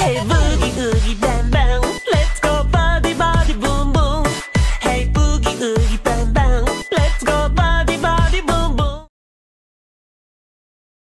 Hey, boo.